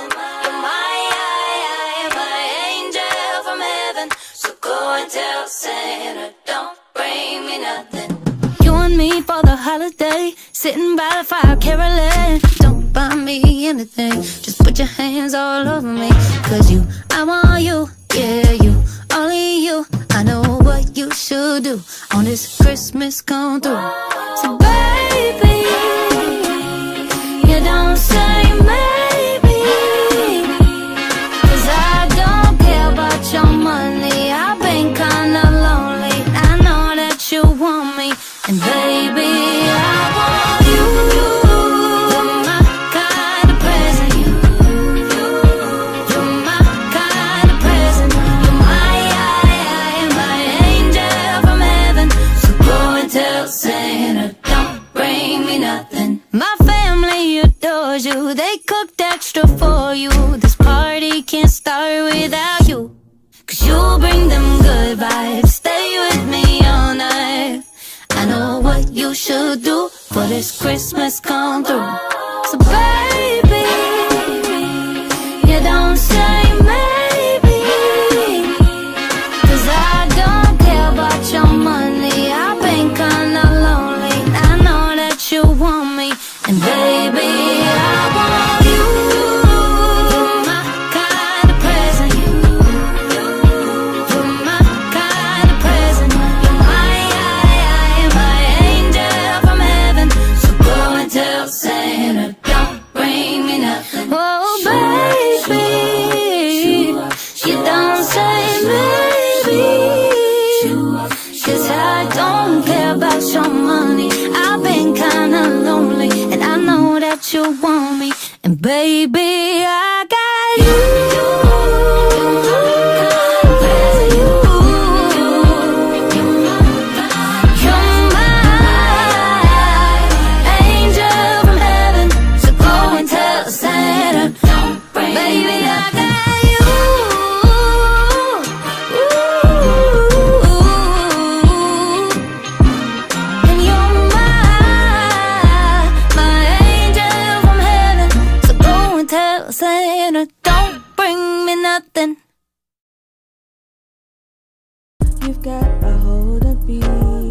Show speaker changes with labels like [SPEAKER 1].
[SPEAKER 1] You're my, my angel from heaven. So go and tell Santa, don't bring me nothing.
[SPEAKER 2] You and me for the holiday, sitting by the fire caroling. Don't buy me anything, just put your hands all over me. Cause you, I want you, yeah, you, only you. I know what you should do on this Christmas come through. So baby. You. They cooked extra for you. This party can't start without you. Cause you bring them good vibes. Stay with me all night. I know what you should do for this Christmas come through. So baby, that you want me. And baby, I got you. You're my angel from heaven. So go and tell Santa, Baby, I got you've got a hold of me.